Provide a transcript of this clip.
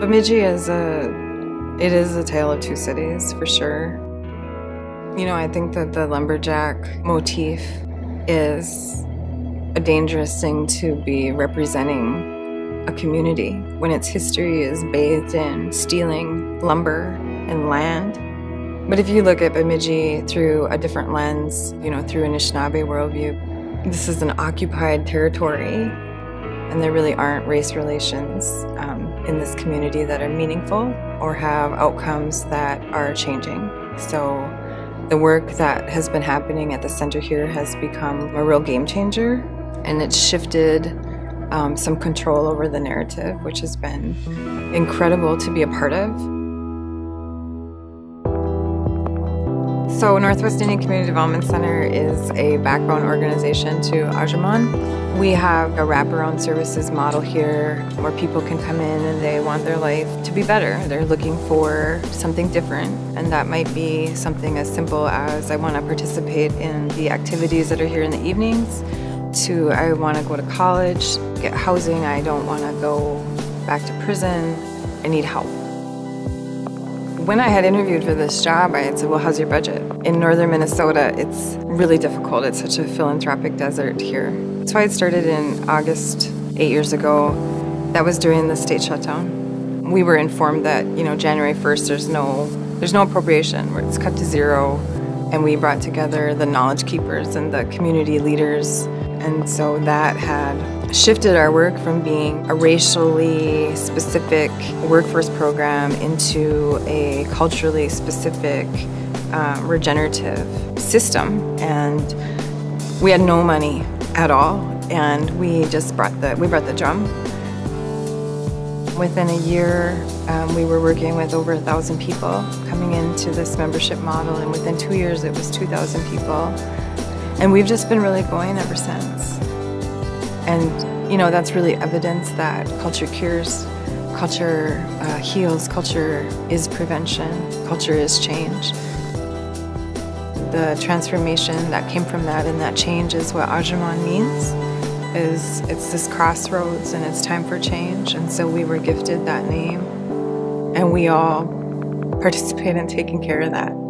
Bemidji is a, it is a tale of two cities for sure. You know, I think that the lumberjack motif is a dangerous thing to be representing a community when its history is bathed in stealing lumber and land. But if you look at Bemidji through a different lens, you know, through an Anishinaabe worldview, this is an occupied territory and there really aren't race relations um, in this community that are meaningful or have outcomes that are changing. So the work that has been happening at the center here has become a real game changer and it's shifted um, some control over the narrative, which has been incredible to be a part of. So Northwest Indian Community Development Center is a backbone organization to Ajumon. We have a wraparound services model here where people can come in and they want their life to be better. They're looking for something different and that might be something as simple as I want to participate in the activities that are here in the evenings to I want to go to college, get housing, I don't want to go back to prison, I need help. When I had interviewed for this job, I had said, well, how's your budget? In northern Minnesota, it's really difficult. It's such a philanthropic desert here. So I had started in August, eight years ago. That was during the state shutdown. We were informed that, you know, January 1st, there's no, there's no appropriation, where it's cut to zero. And we brought together the knowledge keepers and the community leaders. And so that had shifted our work from being a racially specific workforce program into a culturally specific uh, regenerative system. And we had no money at all, and we just brought the we brought the drum. Within a year, um, we were working with over a thousand people coming into this membership model, and within two years, it was 2,000 people. And we've just been really going ever since. And, you know, that's really evidence that culture cures, culture uh, heals, culture is prevention, culture is change. The transformation that came from that and that change is what Ajumon means. Is it's this crossroads and it's time for change. And so we were gifted that name and we all participate in taking care of that.